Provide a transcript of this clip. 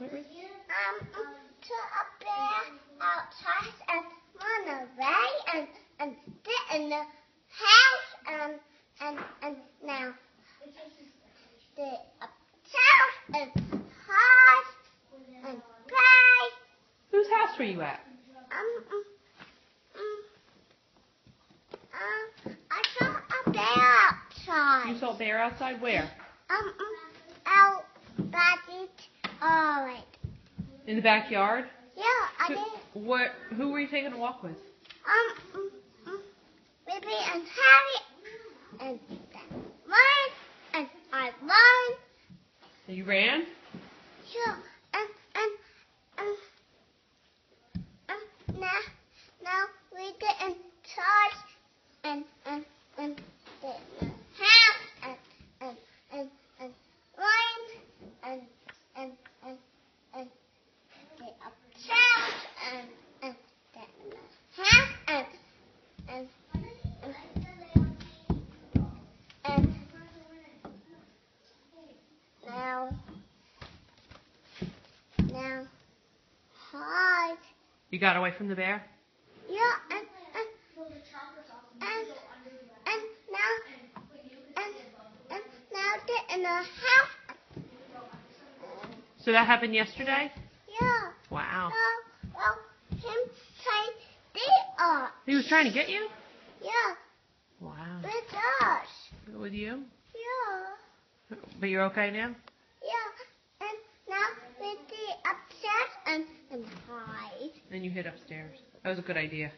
Wait, wait. Um, to a bear outside and run away and and sit in the house and and and now the house is hard and play. Whose house were you at? Um, um, um, um, I saw a bear outside. You saw a bear outside? Where? Um, um, out it. Alright. In the backyard? Yeah, I Who, did. what? Who were you taking a walk with? Um, um, um, Baby and Harry and run and I run. And you ran? Yeah, and and and and now now we get in charge and and and get in the house and and and and run and and and and get upstairs and and get in the house and and and, now now hard. You got away from the bear? Yeah, and and and and now and and now get in the house. So that happened yesterday? Yeah. Wow. Well, well, him say they are. He was trying to get you? Yeah, Wow. with us. With you? Yeah, But you're okay now? yeah, and now we the upstairs and and hide. And you hid upstairs. That was a good idea.